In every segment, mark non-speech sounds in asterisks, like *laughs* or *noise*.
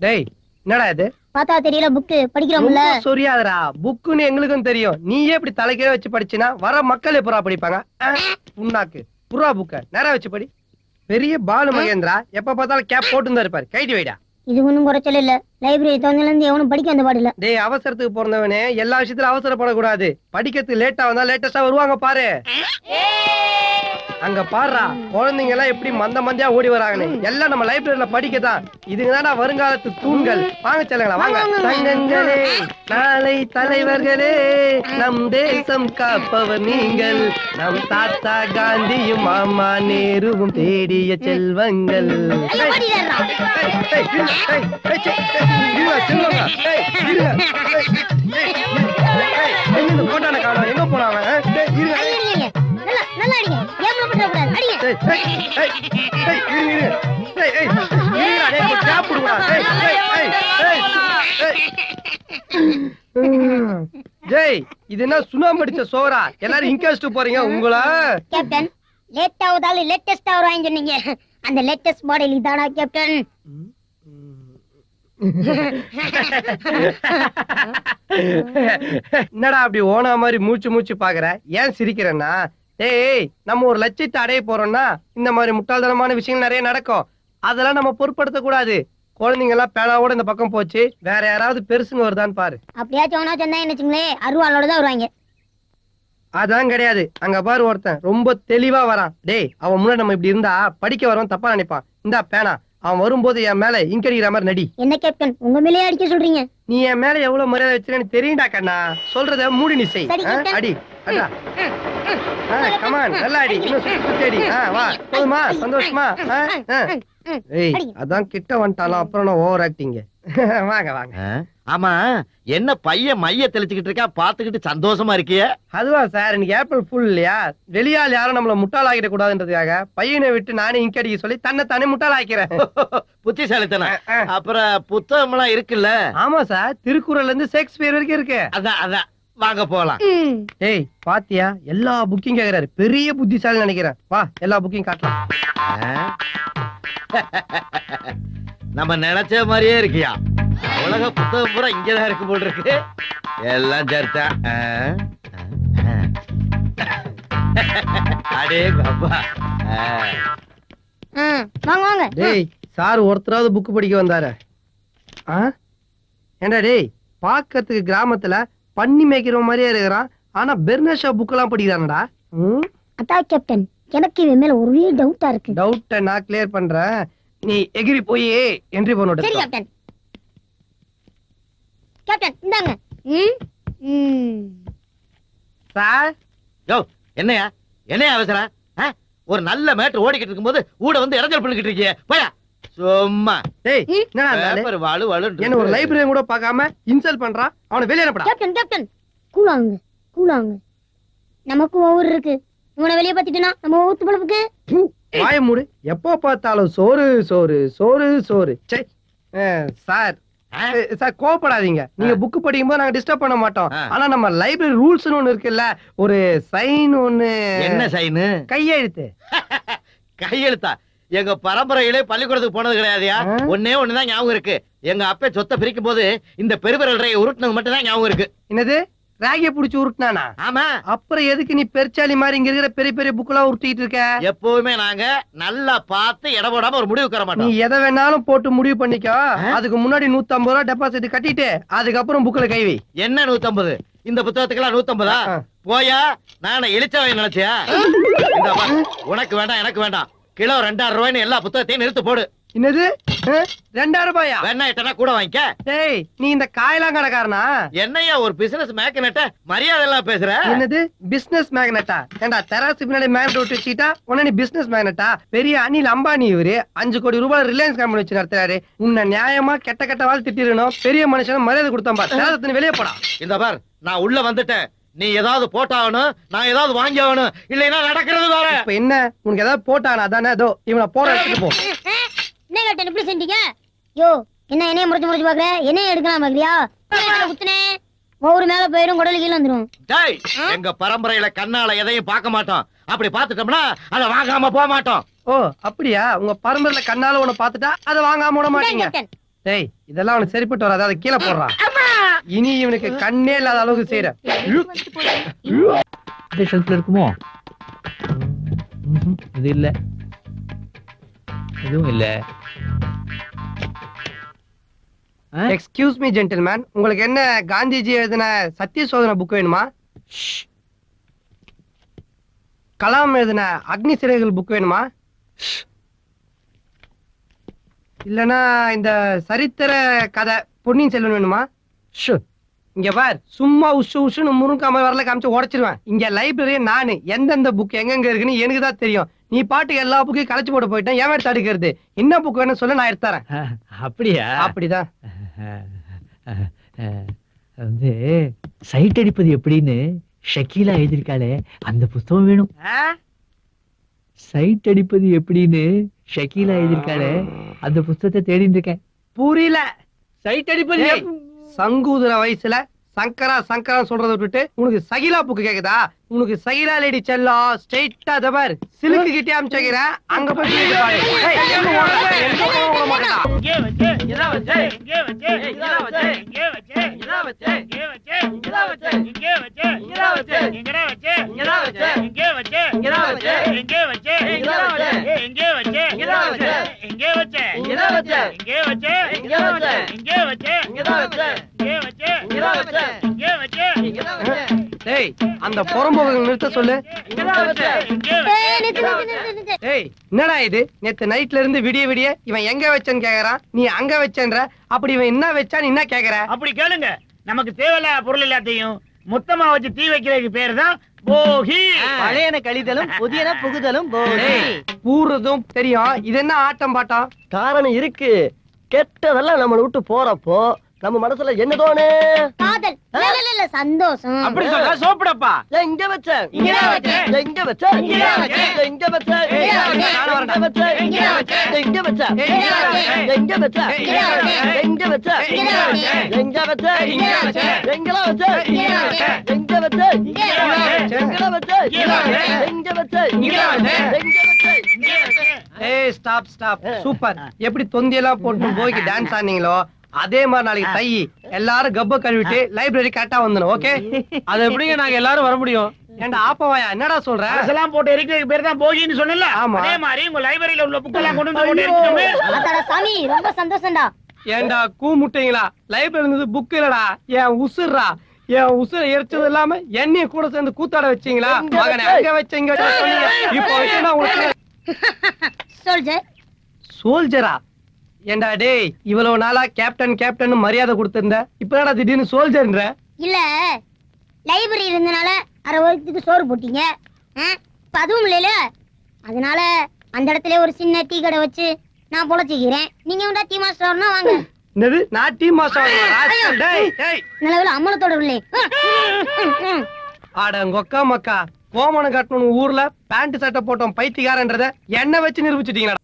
டேய் என்னடா இது? பார்த்தா தெரியல புக்கு படிக்கிறோம்ல. ரொம்ப சொரியாதடா. புக்குன்னு எங்களுக்கும் தெரியும். நீயே இப்படி தலைக்கே வச்சு படிச்சினா வர மக்கள் எப்பரா படிப்பாங்க. புண்ணாக்கு. புறா புக்க நேரா வச்சு படி. பெரிய பாலு மகேந்திரா எப்ப பார்த்தாலும் கேப் போட்டு இருப்பாரு கைடி வைடா இது ஒண்ணும் குறைச்சல் இல்ல லைப்ரரி திறந்ததுல இருந்து எவனும் படிக்க வந்த பாடு இல்ல. டேய் அவசரத்துக்கு பிறந்தவனே. எல்லா விஷயத்திலும் அவசரப்படக்கூடாது. படிக்கிறதுக்கு லேட்டா வந்தா லேட்டஸ்டா வருவாங்க பாரு. அங்க பாருடா குழந்தைங்க எல்லாம் எப்படி மந்த மந்தியா ஓடி வராங்கன்னு எல்லாம் நம்ம லைப்ரரியில படிக்கதான் இதுங்க தான்டா வருங்காலத்து தூண்கள் வாங்க செல்லுங்களா வாங்க தங்கங்களே நாளை தலைவர்களே நம் தேசம் காப்பவர் நீங்கள் நம் தாத்தா காந்தியும் மாமா நேருவும் தேடிய செல்வங்கள் ஐயோ, ஓடிடாதடா. ஏய், ஏய், இருங்க, ஜெய் இது என்ன சுண்ணாம்பு அடிச்ச சோறா? எல்லாரும் இங்க வச்சுட்டு போறீங்க உங்களா? கேப்டன் லேட் ஆகுதாலும் லேட்டஸ்ட் ஆகுறாங்க சொன்னீங்க. அந்த லேட்டஸ்ட் மாடல் இதானா கேப்டன்? என்னடா அப்படி ஓனா மாதிரி மூச்சு மூச்சு பாக்குற? ஏன் சிரிக்கிறேன்னா ஏய் நம்ம ஒரு லட்சியத்தை அடைய போறோம்னா இந்த மாதிரி முட்டாள்தனமான விஷயங்கள் நிறைய நடக்கும். அதெல்லாம் நம்ம பொருட்படுத்த கூடாது. குழந்தைங்க எல்லாம் பேனாவோட இந்த பக்கம் போச்சு. வேற யாராவது பெருசுங்க வருதான்னு பாரு. அப்படியாச்சும் அவனா சொன்னா அருவாளோட தான் வருவாங்க. அதான் கிடையாது. அங்க பாரு ஒருத்தன் ரொம்ப தெளிவா வரான். டேய் அவன் முன்னாடி நம்ம இப்படி இருந்தா படிக்க வரவன் தப்பா நினைப்பான். இந்தா பேனா. அவன் வரும்போது என் மேல இங்க அடிக்கிற மாதிரி நடி. என்ன கேப்டன் உங்க மேலேயே அடிக்க சொல்றீங்க. நீ என் மேல எவ்வளவு மரியாதை வச்சிருக்கேன்னு தெரியும்டா கண்ணா சொல்றத மூடி நீ செய். சரி, ஆ, கேப்டன். அடி அடா கமான் நல்லா அடி இன்னும் சுத்தி சுத்தி அடி வா போதுமா சந்தோஷமா. ஏய். அதான் கிட்ட வந்துட்டாலும் அப்புறம் நான் ஓவர் ஆக்டிங்க *laughs* வாங்க வாங்க? ஆமா என்ன பையன் மைய தெளிச்சுக்கிட்டு இருக்கா பாத்துக்கிட்டு சந்தோஷமா இருக்கிய? அதுவா சார் இன்னைக்கு ஏப்ரல் ஃபுல் இல்லையா? வெளியால் யாரும் நம்மள முட்டாள் ஆக்கிட கூடாதுன்றதுக்காக பையனை விட்டு நானே இங்க அடிக்க சொல்லி தன்னை தானே முட்டாள் ஆக்கிறேன் *laughs* ஆ. அப்புறம் புத்தகம் எல்லாம் இருக்குல்ல? ஆமா சார் திருக்குறள்ல இருந்து ஷேக்ஸ்பியர் வரைக்கும் இருக்கு. அதான் அதான். வாங்க போலாம். ஏய் பாத்தியா? எல்லா புக்கிங் கேக்குறாரு. பெரிய புத்திசாலி நினைக்கிறேன். வா எல்லா புக்கிங் காட்டலாம்? *laughs* நம்ம நினைச்ச மாதிரியே இருக்கியா? உலக புத்தகம் பூரா இங்கதான் இருக்கு போல் இருக்கு. எல்லாம்? ஆ. *laughs* அடே வாங்க டேய் சார் ஒருத்தராவது புக் படிக்க வந்தாரு. ஆ? ஏண்டா டேய் பாக்கிறதுக்கு கிராமத்துல பன்னி மேய்க்கிற மாதிரியே இருக்கிறான். ஆனா பெர்னஷா புக் எல்லாம் படிக்கிறானடா அதான் கேப்டன் எனக்கு இவன் மேல ஒரே டவுட்டா இருக்கு. டவுட்ட நான் கிளியர் பண்றேன். நீ எகிரி போய் என்ட்ரி சரி பண்ணோட கேப்டன் கேப்டன் இந்தாங்க. ம்? ம். சார் யோ என்னையா? என்னையா அவசரம்? ஒரு நல்ல மேட்டர் ஓடிக்கிட்டு இருக்கும்போது ஊட வந்து இறஞ்சல் பண்ணிக்கிட்டு இருக்கியே. போயா. சும்மா. டேய் என்னடா? பேப்பர் வாழு வாழு என்ன ஒரு லைப்ரரி கூட பார்க்காம இன்சல்ட் பண்றான் அவனை வெளியே அனுப்படா. Captain captain. கூலாங்க கூலாங்க. நமக்கு ஒவ்வொரு இருக்கு. இவனை வெளியே பார்த்துட்டுனா நம்ம ஊத்து பழப்புக்கு? வாய மூடு. எப்போ பார்த்தாலும் சோறு சோறு சோறு சோறு. சே சார். சார் கோவப்படாதீங்க. நீங்க புக் படிக்கும்போது நாங்க டிஸ்டர்ப் பண்ண மாட்டோம். ஆனா நம்ம லைப்ரரி ரூல்ஸ்னு ஒண்ணு இருக்குல்ல ஒரு சைன் ஒண்ணு. என்ன சைனு கையெழுத்து. *laughs* கையெழுத்தா? எங்க பரம்பரையிலே பள்ளிக்கூடத்துக்கு போனது கிடையாதுயா? ஒன்னே ஒண்ணுதான் ஞாபகம் இருக்கு. எங்க அப்பா சொத்தை பிரிக்கும் போது இந்த பெருவிரல் ரேகை உருட்டுனது மட்டும் தான் ஞாபகம் இருக்கு. என்னது? ராகிய புடிச்சு உருட்டுனானா? ஆமா. அப்புறம் எதுக்கு நீ பெருச்சாலி மாதிரி இங்க இருக்கிற பெரிய பெரிய புக்கெல்லாம் உருட்டிட்டு இருக்க? எப்பவுமே நாங்க நல்லா பார்த்து இட போடாம ஒரு முடிவு தர நீ மாட்டோம் எதை வேணாலும் போட்டு முடிவு பண்ணிக்கோ? அதுக்கு முன்னாடி 150 ரூபா டெபாசிட் கட்டிட்டு அதுக்கப்புறம் புக்ல கை வை. என்ன நூத்தம்பது? இந்த புத்தகத்துக்கெல்லாம் நூத்தம்பதா. போயா? நானே இழிச்சவை நினைச்சியா? உனக்கு வேண்டாம் எனக்கு வேண்டாம். கிலோ ரெண்டாயிரம் ரூபாய்னு எல்லா புத்தகத்தையும் நிறுத்து போடு. என்னது? ரெண்டாயிரம் ரூபாயா? வேணா எட்டனா கூட வாங்கிக்க. டேய் நீ இந்த காயெல்லாம் கடைக்காரனா? என்னய்யா ஒரு பிசினஸ் மேக்கனட்ட மரியாதை எல்லாம் பேசுற? என்னது? பிசினஸ் மேக்னட்டா ஏண்டா தெராசு பின்னாடி மேக்னெட் விட்டு வச்சுக்கிட்டா? உடனே நீ பிசினஸ் மேக்னட்டா பெரிய அனில் அம்பானி இவரு அஞ்சு கோடி ரூபாய் ரிலையன்ஸ் கம்பெனி வச்சு நடத்துறாரு. உன்னை நியாயமா கெட்ட கெட்ட வாழ் திட்டிடணும். பெரிய மனுஷன் மரியாதை கொடுத்தா பாரு. வெளியே போடா. இந்த பார் நான் உள்ள வந்துட்டேன். நீ ஏதாவது போட்டாகணும் நான் ஏதாவது வாங்கி ஆகணும் இல்லைன்னா நடக்கிறது வேற. இப்ப என்ன? உனக்கு ஏதாவது போட்டானா அதானே? அதோ இவனை போற எடுத்துட்டு போ. என்ன கேப்டன் இப்படி செஞ்சீங்க? யோ என்ன என்னைய முறைச்சு முறைச்சு பாக்குற? என்னைய எடுக்கலாம் பாக்குறியா? குத்துனே ஒவ்வொரு மேல போயிடும் குடல் கீழே வந்துரும். டேய் எங்க பரம்பரையில கண்ணால எதையும் பார்க்க மாட்டோம். அப்படி பார்த்துட்டோம்னா அதை வாங்காம போக மாட்டோம். ஓ அப்படியா? உங்க பரம்பரையில கண்ணால உன்னை பார்த்துட்டா அதை வாங்காம விட மாட்டீங்க. டேய் இதெல்லாம் அவனுக்கு சரிப்பட்டு வராது. அதை கீழே போடுறான் இனி இவனுக்கு கண்ணே இல்லாத அளவுக்கு செய்யற இந்த ஷெல்ஃப்ல இருக்குமோ? இது இல்ல. இதுவும் இல்ல? எக்ஸ்கியூஸ் மீ ஜென்டில்மேன் உங்களுக்கு என்ன காந்திஜி எழுதின சத்திய சோதனை புக் வேணுமா? கலாம் எழுதின அக்னி சிறைகள் புக் வேணுமா? இல்லனா இந்த சரித்திர கதை பொன்னியின் செல்வன் வேணுமா. இங்க பார் சும்மா உஷு உஷுன்னு முருங்காம வரல காமிச்சு உடைச்சிருவேன். இங்க லைப்ரரியே நானு எந்தெந்த புக் எங்கெங்க இருக்குன்னு எனக்கு தான் தெரியும். நீ பாட்டுக்கு எல்லா புக்கையும் கலைச்சு போட்டு போயிட்டேன் ஏன் தடுக்கிறது என்ன புக் வேணும் சொல்ல நான் எடுத்து தரேன் ஆ, அப்படியா? அப்படிதான். வந்து சைட் அடிப்பது எப்படின்னு ஷக்கீலா எழுதியிருக்காளே அந்த புஸ்தகம் வேணும். சைட் அடிப்பது எப்படின்னு ஷக்கீலா எழுதியிருக்காளே அந்த புஸ்தகத்தை தேடிட்டு இருக்கேன். புரியல. சைட் அடிப்பது ஏய், சங்கூதுர வயசுல சங்கரா சங்கரா சொல்றத விட்டுட்டு உனக்கு சகிலா புக்கு கேக்குதா உனக்கு சகிலா லேடி செல்லம் ஸ்ட்ரைட்டா தபார் சிலுக்கு கிட்டே அமிச்சுக்கிறேன் அங்க போய் கேட்டு பாரு. ஏய், எங்க ஓடுற? எங்க போக விட மாட்டேன்டா. டேய் அந்த புறம்போக நிறுத்த சொல்லு. என்னடா இது? நேத்து நைட்ல இருந்து விடிய விடிய இவன் எங்க வச்சேன்னு கேக்குறான் நீ அங்க வச்சேன்ற? அப்படி இவன் என்ன வச்சா நீ என்ன கேக்குற? அப்படி கேளுங்க. நமக்கு தேவையில்லாத பொருள் எல்லாத்தையும் மொத்தமா வச்சு தீ வைக்கிறதுக்கு பேரு தான் போகி பழையன கழிதலும் புதியன புகுதலும் போதி ஏய், பூர்றதும் தெரியும். இது என்ன ஆட்டம் பாட்டம்? காரணம் இருக்கு. கெட்டதெல்லாம் நம்மளை விட்டு போறப்போ நம்ம மனசுல என்ன தோணு காதல் இல்ல, இல்ல, இல்ல, சந்தோஷம் அப்படி சொல்ல சோப்பிடப்பா ஏன் இங்க வச்ச இங்க வச்ச இங்க வச்சேன். எங்க வச்ச. எங்க வச்ச. எங்க வச்ச. எங்க வச்ச ஏய் ஸ்டாப் ஸ்டாப் சூப்பர் எப்படி தொந்தி எல்லாம் போட்டு போய்க்கு டான்ஸ் ஆனீங்களோ அதே மாதிரி நாளைக்கு தை எல்லாரும் கப்ப கழுவிட்டு லைப்ரரி கரெக்டா வந்துடும் ஓகே அது எப்படிங்க நாங்க எல்லாரும் வர முடியும்? ஏன்டா ஆப்பவாயா என்னடா சொல்ற? அரசெல்லாம் போட்டு எரிக்கிறதுக்கு பேர் தான் போகின்னு சொன்னல ஆமா. அதே மாதிரி உங்க லைப்ரரியில உள்ள புக்கெல்லாம் கொண்டு வந்து போட்டு அதாடா சாமி ரொம்ப சந்தோஷம்டா. ஏன்டா கூ முட்டைங்களா? லைப்ரரி இருந்தது புக் இல்லடா. என் உசுர்ரா என் உசுர எரிச்சது இல்லாம என்னைய கூட சேர்ந்து கூத்தாட வச்சீங்களா? மகனே அங்க வச்ச இங்க வச்ச சொன்னீங்க இப்போ வச்சுனா உங்களுக்கு சோல்ஜர் சோல்ஜரா ஏன்டா டேய் இவ்வளவு நாளா கேப்டன் கேப்டன் மரியாதை கொடுத்திருந்த. இப்ப திடீர்னு சோல்ஜர்ன்ற இல்ல லைப்ரரி இருந்தனால அரை வருஷத்துக்கு சோறு போட்டீங்க? இப்ப அதுவும் இல்லைல அதனால அந்த இடத்துல ஒரு சின்ன டீ கடை வச்சு நான் பொழைச்சிக்கிறேன். நீங்க உண்டா டீ மாஸ்டர்னா வாங்க. என்னது? நான் டீம் மாஸ்டர் நிலவில் அம்மனத்தோட உள்ளே ஆட கொக்கா மக்கா கோமணம் கட்டணும் ஊர்ல பேண்ட் சட்டை போட்டோம் பைத்தியக்காரன்றத என்ன வச்சு நிரூபிச்சிட்டீங்களா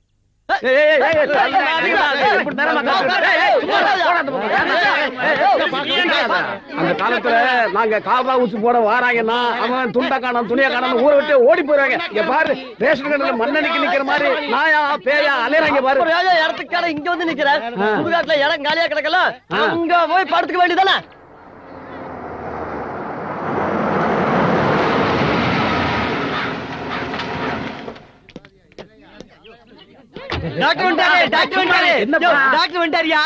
அந்த காலத்துல நாங்க காபா ஊசி போட வாராங்கன்னா அவன் துண்ட காணோம் துணிய காணோம் ஊரை விட்டு ஓடி போயிருவாங்க இங்க பாரு ரேஷன் கடையில மண்ணடிக்கு நிக்கிற மாதிரி நாயா பேயா அலையறாங்க பாரு இடத்துக்கான இங்க வந்து நிக்கிறேன் சுடுகாட்டுல இடம் காலியா கிடக்கல அங்க போய் படுத்துக்க வேண்டியதானே டாக்டர் வந்துட்டாரு டாக்டர் வந்துட்டாரு யோ, டாக்டர் வந்துட்டாரியா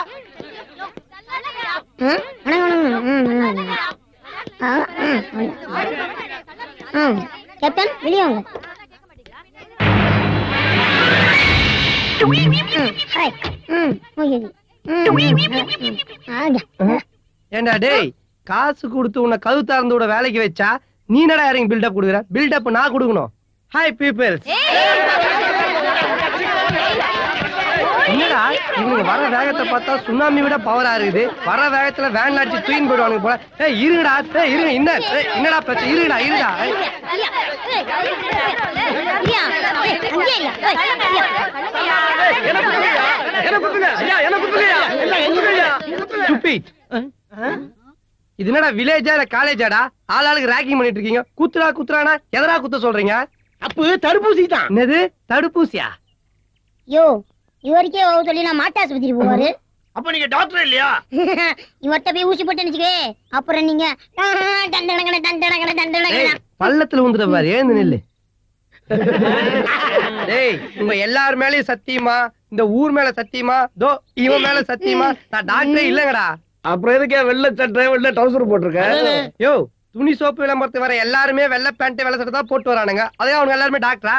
கேப்டன் வெளியே வாங்க. ஏண்டா டேய் காசு கொடுத்து உன்னை கது திறந்து விட வேலைக்கு வச்சா நீ என்னடா இறங்கி பில்டப் கொடுக்குற? பில்டப் நான் கொடுக்கணும். ஹாய் பீப்பிள்ஸ் என்னடா இவங்க வர வேகத்தை பார்த்தா சுனாமி விட பவரா இருக்குது. வர வேகத்துல வேன் அடிச்சு தூயின் போயிடுவானுங்க போல. ஏய் இருங்கடா. ஏய் இருங்க. என்ன? ஏய், என்னடா பிரச்சனை? இருங்கடா இருடா. இது என்னடா வில்லேஜா இல்ல காலேஜாடா ஆளாளுக்கு ரேக்கிங் பண்ணிட்டு இருக்கீங்க. குத்துறா குத்துறானா? எதரா குத்த சொல்றீங்க? அப்ப தடுப்பூசி தான் என்னது? தடுப்பூசியா? யோ இவருக்கே ஓ சொல்லி நான் மாட்டாஸ்பத்திரி போவாரு. அப்ப நீங்க டாக்டர் இல்லையா? *laughs* இவர்கிட்ட போய் ஊசி போட்டு வச்சுக்கே அப்புறம் நீங்க டண்டடங்கட டண்டடங்கட டேய் பள்ளத்துல வந்துட்ட பாரு ஏந்து நில்லு? *laughs* டேய் உங்க எல்லார் மேலயும் சத்தியமா? இந்த ஊர் மேல சத்தியமா? தோ இவன் மேல சத்தியமா? நான் டாக்டரே இல்லங்கடா. அப்புறம் எதுக்கே வெள்ளை சட்டை வெள்ளை டவுசர் போட்டிருக்க? யோ துணி சோப்பு விளம்பரத்துக்கு வர எல்லாருமே வெள்ளை பேண்ட் வெள்ளை சட்டை தான் போட்டு வரானுங்க. அதே அவங்க எல்லாருமே டாக்டரா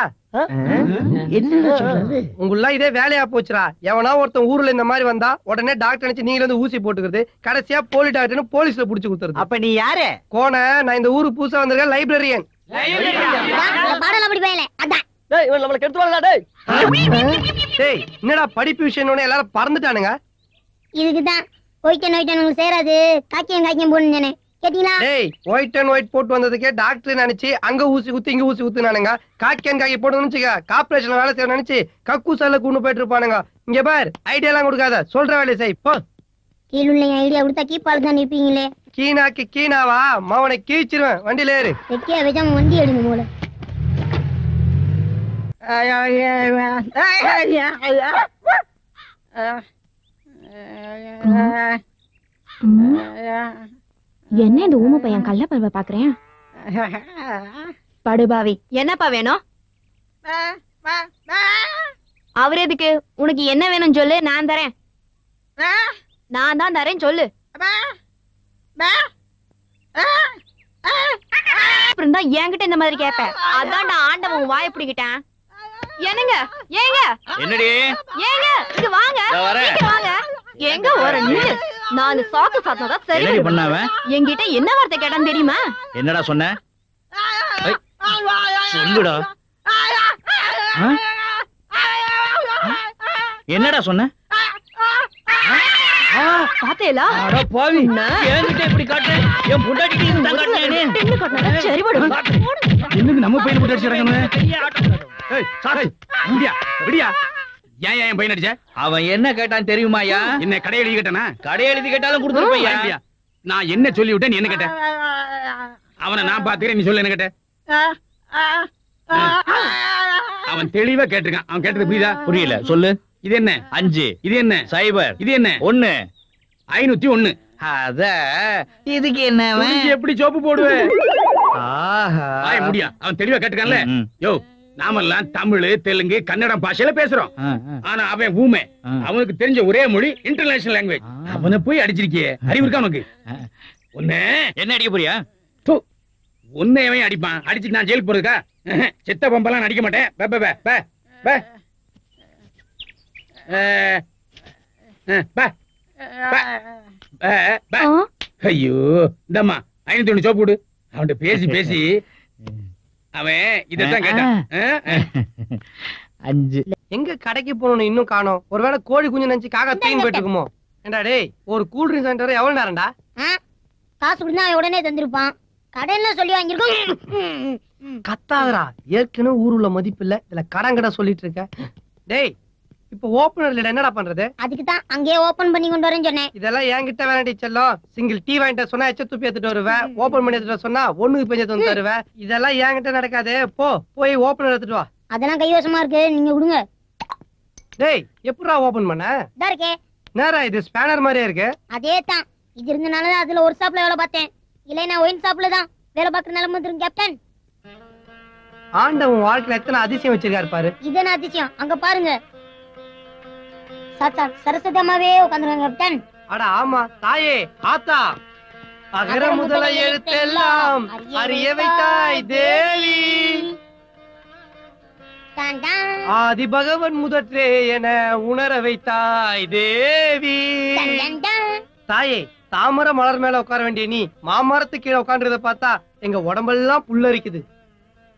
உங்களா இதே வேலையா போச்சுடா. எவனா ஒருத்தன் ஊர்ல இந்த மாதிரி வந்தா உடனே டாக்டர் நினைச்சு நீங்களே வந்து ஊசி போட்டுக்கிறது கடைசியா போலி டாக்டர்னு போலீஸ்ல புடிச்சு கொடுத்துருது அப்ப நீ யாரு? கோண நான் இந்த ஊருக்கு புதுசா வந்திருக்கேன் லைப்ரரியன் பாடல அப்படி பயல அதான். டேய் இவன் நம்மள கெடுத்துவாங்களா டேய். டேய் என்னடா படிப்பு விஷயம் எல்லாரும் பறந்துட்டானுங்க? இதுக்கு தான் ஒயிட்டன் ஒயிட்டன் உங்களுக்கு சேராது. காக்கியம் காக்கியம் போடணும் கேட்டீங்களா? டேய் ஒயிட் அண்ட் ஒயிட் போட்டு வந்ததுக்கே டாக்டர் நினைச்சு அங்க ஊசி குத்து இங்க ஊசி குத்துனானுங்க. காக்கியன் காக்கி போட்டு நினைச்சுக்க. கார்பரேஷன்ல வேலை செய்ய நினைச்சு கக்கூசால கூண்டு போயிட்டு இருப்பானுங்க. இங்க பார் ஐடியா எல்லாம் கொடுக்காத. சொல்ற வேலையை செய் போ. கீழுள்ள ஐடியா கொடுத்தா கீப்பால் தான் இருப்பீங்களே கீனாக்கு கீனாவா? மவனை கீச்சிருவேன். வண்டியில ஏறு. வெட்டியா வண்டி எடுங்க என்ன இந்த ஊம பையன் கள்ள பருவ பாக்குறேன்? படுபாவி என்னப்பா வேணும்? அவர் எதுக்கு? உனக்கு என்ன வேணும் சொல்லு நான் தரேன். நான் தான் தரேன் சொல்லு. அப்புறம் தான் என்கிட்ட இந்த மாதிரி கேப்ப. அதான் நான் ஆண்டவன் வாய பிடிக்கிட்டேன். என்னங்க? ஏங்க? என்னடி? ஏங்க? இங்க வாங்க. வாங்க. எங்க ஒரு நில்லு? நாலு சாக்கு சாத்தினா தான் சரி பண்ணாவ? என்கிட்ட என்ன வார்த்தை கேட்டான்னு தெரியுமா? என்னடா சொன்ன? சொல்லுடா? என்னடா சொன்ன? பாத்தேலா அட பாவி. என்கிட்ட இப்படி காட்டு என் பொண்டாட்டிக்கு தான் காட்டினே பெண்ணு கொட்டினா சரி படும் என்னது நம்ம பையன் போட்டு அடிச்சிருக்கானு ஏன் என் பையன் அடிச்ச? அவன் என்ன கேட்டான் தெரியுமாயா என்ன கடை எழுதி கேட்டானா? கடை எழுதி கேட்டாலும் கொடுத்துருப்பையா நான் என்ன சொல்லி விட்டேன் நீ என்ன கேட்ட? அவனை நான் பாத்துக்கிறேன் நீ சொல்லு என்ன கேட்ட? அவன் தெளிவா கேட்டிருக்கான். அவன் கேட்டது புரியுதா? புரியல. சொல்லு. இது என்ன? அஞ்சு. இது என்ன? சைபர். இது என்ன? ஒண்ணு. ஐநூத்தி ஒண்ணு. அத இதுக்கு என்ன எப்படி சோப்பு போடுவேன்? முடியா. அவன் தெளிவா கேட்டுக்கான்ல யோ நாமெல்லாம் தமிழ் தெலுங்கு கன்னடம் பாஷையில பேசுறோம். ஆனா அவன் ஊமை. அவனுக்கு தெரிஞ்ச ஒரே மொழி இன்டர்நேஷனல் லாங்குவேஜ். அவனை போய் அடிச்சிருக்கியே. அறிவு இருக்கா அவனுக்கு. ஒண்ணு. என்ன அடிக்க போறியா? ஒன்னே அவன் அடிப்பான். அடிச்சுட்டு நான் ஜெயிலுக்கு போறதுக்கா? செத்த பம்பெல்லாம் அடிக்க மாட்டேன். பே, பே, பே, பே, பே. அஹ், அஹ், பே, பே, பே, பே. ஐயோ இந்தம்மா ஐநூத்தி ஒண்ணு சோப்பு விடு அவன்கிட்ட பேசி பேசி. அவன் கேட்டான். அஹ். அஞ்சு. எங்க கடைக்கு போகணும் இன்னும் காணோம். ஒருவேளை கோழி குஞ்சு நினைச்சு காக்கா தீன் போயிட்டு இருக்குமோ ஏண்டா டேய் ஒரு கூல் ட்ரிங்க் சென்டர் எவ்வளவு நேரம்டா? காசு கொடுத்தா உடனே தந்திருப்பான். கடைன்னு சொல்லி வாங்கியிருக்கோம். கத்தாதடா. ஏற்கனவே ஊருள்ள மதிப்பு இல்ல. இதுல கடன் கடை சொல்லிட்டு இருக்க. டேய் இப்ப ஓபனர்ல என்னடா பண்றது? அதுக்கு தான் அங்கேயே ஓபன் பண்ணி கொண்டு வரேன்னு சொன்னேன். இதெல்லாம் என்கிட்ட வேணாடி செல்லம். சிங்கிள் டீ வாங்கிட்டு சொன்னா எச்ச துப்பி எடுத்துட்டு வருவேன் ஓபன் பண்ணி எடுத்துட்டு சொன்னா ஒண்ணுக்கு பெஞ்சு வந்து தருவேன் இதெல்லாம் என்கிட்ட நடக்காது. போ போய் ஓபனர் எடுத்துட்டு வா. அதெல்லாம் கைவசமா இருக்கு. நீங்க விடுங்க. டேய் எப்படிடா ஓபன் பண்ண? இதா இருக்கே. நேரா இது ஸ்பேனர் மாதிரியே இருக்கு? அதே தான். இது இருந்தனால தான் அதுல ஒரு ஷாப்ல வேலை பார்த்தேன். இல்லை நான் ஒயின் ஷாப்ல தான் வேலை பார்க்குற நிலைமை வந்துரும் கேப்டன் ஆண்டவன் வாழ்க்கையில எத்தனை அதிசயம் வச்சிருக்காரு பாரு. இது என்ன அதிசயம்? அங்க பாருங்க. சாத்தா சரஸ்வதி அம்மாவே உட்காந்துருக்காங்க கேப்டன். அட ஆமா தாயே ஆத்தா. அகர முதல எழுத்தெல்லாம் அறிய வைத்தாய் தேவி. ஆதி பகவன் முதற்றே என உணர வைத்தாய் தேவி. தாயே தாமரை மலர் மேல உட்கார வேண்டிய நீ மாமரத்து கீழே உட்கார்றத பார்த்தா எங்க உடம்பெல்லாம் புல்லரிக்குது.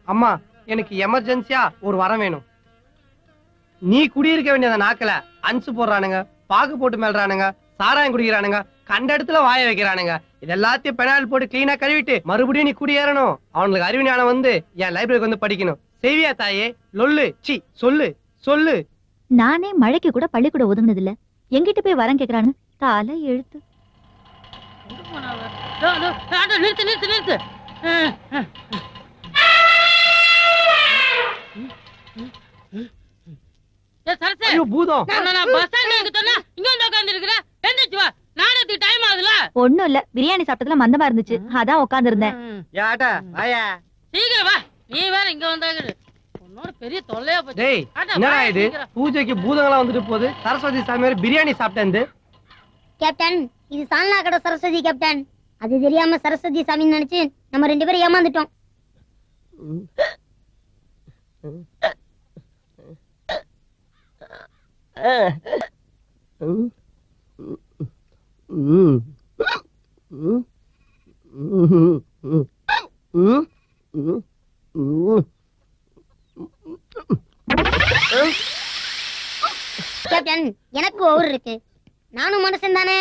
அம்மா எனக்கு எமர்ஜென்சியா ஒரு வரம் வேணும். நீ குடியிருக்க வேண்டிய அந்த நாக்கில அன்சு போடுறானுங்க பாகு போட்டு மேல்றானுங்க சாராயம் குடிக்கிறானுங்க கண்ட இடத்துல வாய வைக்கிறானுங்க. இது எல்லாத்தையும் பெனாயில் போட்டு கிளீனா கழுவிட்டு மறுபடியும் நீ குடியேறணும். அவனுக்கு அறிவு ஞானம் வந்து என் லைப்ரரிக்கு வந்து படிக்கணும். செய்வியா தாயே? லொல்லு சி சொல்லு. சொல்லு. நானே மழைக்கு கூட பள்ளிக்கூடம் ஒதுங்கினது இல்ல எங்கிட்ட போய் வரம் கேக்குறான்னு தலை எழுத்து. நிறுத்து நிறுத்து நிறுத்து. ஒண்ணும் இல்ல. பிரியாணி சாப்பிட்டதுல மந்தமா இருந்துச்சு. அதான் உட்கார்ந்து இருந்தேன் நீ வேற இங்க வந்தாங்க பெரிய தொல்லையா போச்சு. பூஜைக்கு பூதங்களா வந்துட்டு போகுது. சரஸ்வதி சாமி பிரியாணி சாப்பிட்டேன் கேப்டன் இது சால்னா கடை சரஸ்வதி கேப்டன். அது தெரியாம சரஸ்வதி சாமின்னு நினைச்சு நம்ம ரெண்டு பேரும் ஏமாந்துட்டோம். கேப்டன் எனக்கு ஓவர் இருக்கு. நானும் மனுஷன் தானே?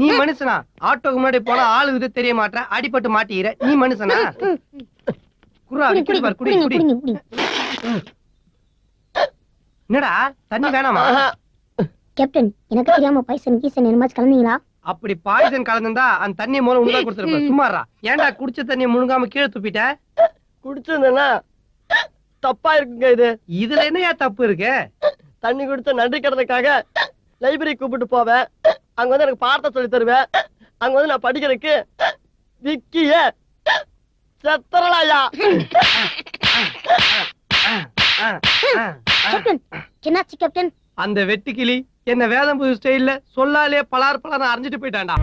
நீ மனுஷனா? ஆட்டோக்கு முன்னாடி போனா ஆளு இது தெரிய மாட்டற அடிபட்டு மாட்டிக்கிற. நீ மனுஷனா? குடி, குடி குடி குடிங்க. என்னடா? தண்ணி வேணாமா? கேப்டன் எனக்கு தெரியாம பைசன் கீசன் என்னமாச்சு கலந்தீங்களா? அப்படி பாய்சன் கலந்துருந்தா அந்த தண்ணி மூலம் உனக்கு கொடுத்துருப்ப சும்மாறா. ஏன்டா குடிச்ச தண்ணியை முழுங்காம கீழே துப்பிட்ட? குடிச்சிருந்தேன்னா தப்பா இருக்குங்க இது. இதுல என்னையா தப்பு இருக்கு? தண்ணி குடிச்ச நன்றி கடனுக்காக லைப்ரரி கூப்பிட்டு போவேன். அங்க வந்து எனக்கு பாடத்தை சொல்லி தருவேன். அங்க வந்து நான் படிக்கிறதுக்கு விக்கிய செத்தரலாயா. என்னாச்சு கேப்டன்? அந்த வெட்டுக்கிளி என்ன வேதம் புது ஸ்டைல்ல சொல்லாலே பலார் பலார் அரைஞ்சிட்டு போயிட்டான்டா.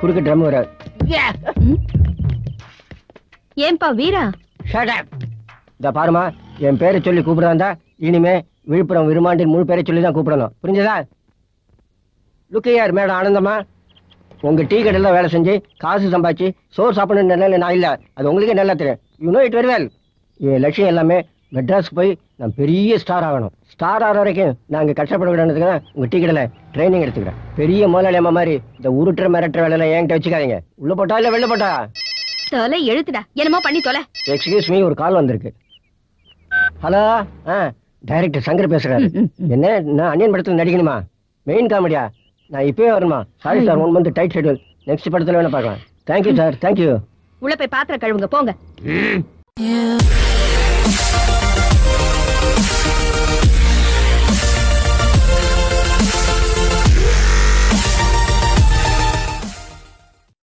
குறுக்க ட்ரம் வராது. ஏன்பா வீரா? இந்த பாருமா என் பேரை சொல்லி கூப்பிடாந்தா இனிமே விழுப்புரம் விருமாண்டின் முழு பேரை சொல்லி தான் கூப்பிடணும். புரிஞ்சதா? லுக்கையார் மேடம் ஆனந்தமா உங்க டீ கடையில் வேலை செஞ்சு காசு சம்பாதிச்சு சோறு சாப்பிடணும் நிலையில நான் இல்லை. அது உங்களுக்கே நல்லா தெரியும். You know it very well என் லட்சியம் எல்லாமே மெட்ராஸ்க்கு போய் நான் பெரிய ஸ்டார் ஆகணும். ஸ்டார் ஆகிற வரைக்கும் நான் இங்கே கஷ்டப்படக்கூடாதுக்கு தான் உங்கள் டீ கடையில் ட்ரைனிங் எடுத்துக்கிறேன். பெரிய முதலாளி அம்மா மாதிரி இந்த உருட்டுற மிரட்டுற வேலையெல்லாம் என்கிட்ட வச்சுக்காதீங்க. உள்ள போட்டா இல்லை வெளில போட்டா? தொலை எழுத்துடா. என்னமோ பண்ணி தொலை. எக்ஸ்கியூஸ் மீ ஒரு கால் வந்திருக்கு. ஹலோ ஆ டைரக்டர் சங்கர் பேசுறாரு. என்ன நான் அன்னியன் படத்துல நடிக்கணுமா? மெயின் காமெடியா நான் இப்பவே வரணுமா? Sorry sir one month tight schedule next படத்துல வேணா பார்க்கலாம். தேங்க்யூ சார் தேங்க்யூ உள்ள போய் பாத்திரம் கழுவுங்க போங்க.